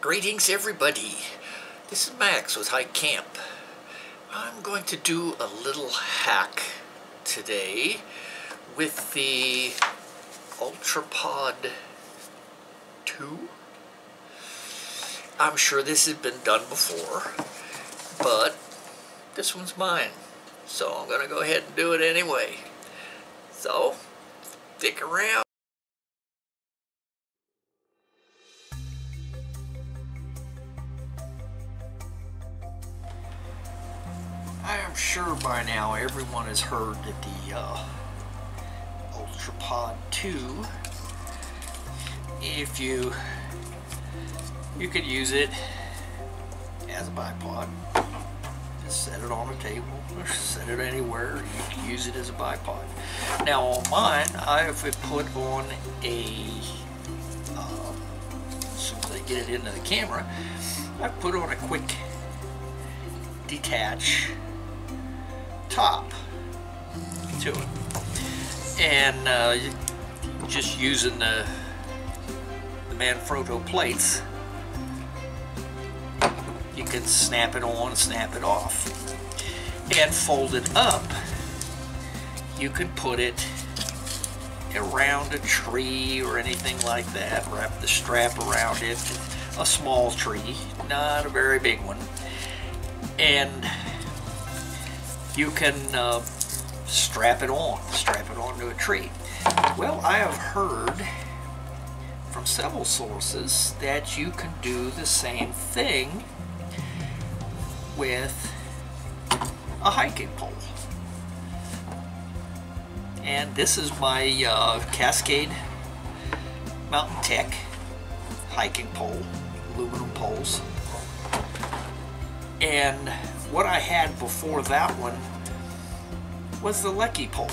Greetings everybody. This is Max with Hike Camp. I'm going to do a little hack today with the Ultrapod 2. I'm sure this has been done before, but this one's mine. So I'm going to go ahead and do it anyway. So, stick around. I am sure by now everyone has heard that the uh, Ultrapod 2, if you you could use it as a bipod, just set it on a table or set it anywhere. You can use it as a bipod. Now on mine, I have put on a uh, as I get it into the camera, I put on a quick detach top to it. And uh, just using the, the Manfrotto plates, you can snap it on, snap it off. And fold it up, you can put it around a tree or anything like that. Wrap the strap around it. A small tree, not a very big one. And you can uh, strap it on, strap it onto a tree. Well, I have heard from several sources that you can do the same thing with a hiking pole. And this is my uh, Cascade Mountain Tech hiking pole, aluminum poles. And what I had before that one was the Leki pole.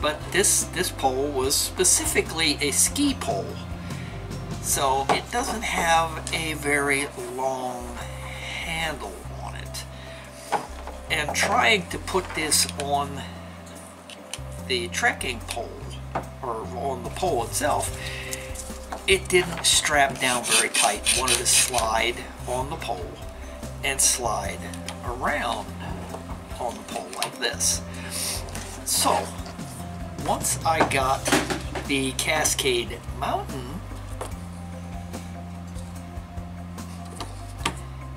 But this, this pole was specifically a ski pole. So it doesn't have a very long handle on it. And trying to put this on the trekking pole, or on the pole itself, it didn't strap down very tight. Wanted to slide on the pole and slide around on the pole like this. So, once I got the Cascade Mountain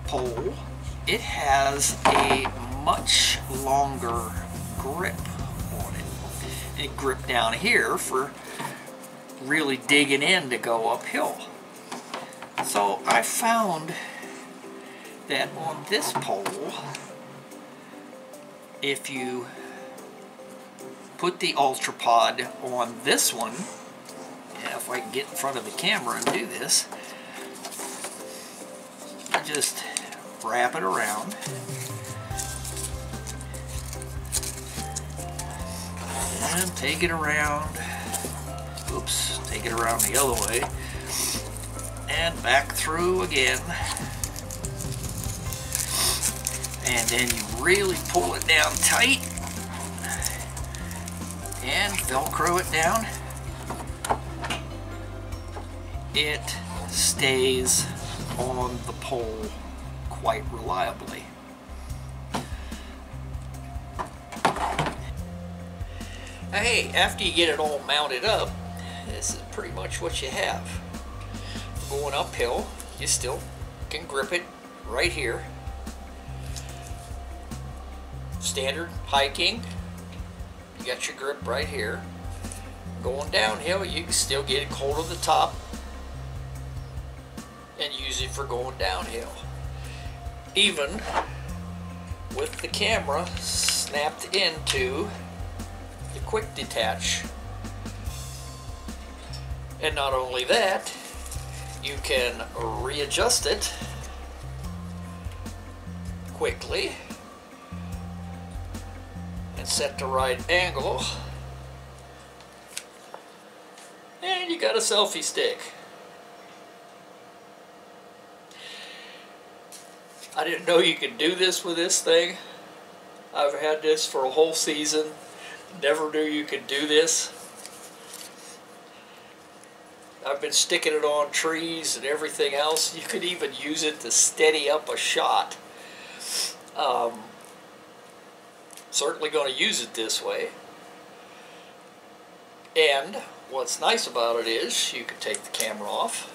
pole, it has a much longer grip on it. It grip down here for really digging in to go uphill. So I found that on this pole, if you put the Ultrapod on this one, if I can get in front of the camera and do this, I just wrap it around. And take it around. Oops, take it around the other way. And back through again and then you really pull it down tight. And velcro it down. It stays on the pole quite reliably. Hey after you get it all mounted up this is pretty much what you have. Going uphill you still can grip it right here standard hiking, you got your grip right here. Going downhill, you can still get a hold of the top and use it for going downhill. Even with the camera snapped into the quick detach. And not only that, you can readjust it quickly set the right angle. And you got a selfie stick. I didn't know you could do this with this thing. I've had this for a whole season. Never knew you could do this. I've been sticking it on trees and everything else. You could even use it to steady up a shot. Um, certainly going to use it this way. And what's nice about it is you can take the camera off,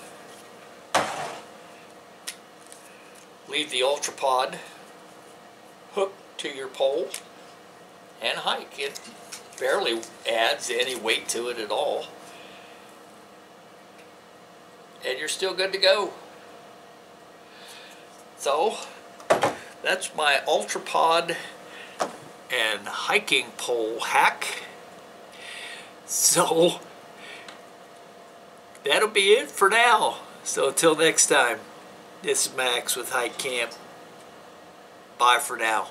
leave the Ultrapod hooked to your pole, and hike. It barely adds any weight to it at all. And you're still good to go. So, that's my Ultrapod and hiking pole hack. So, that'll be it for now. So until next time, this is Max with Hike Camp. Bye for now.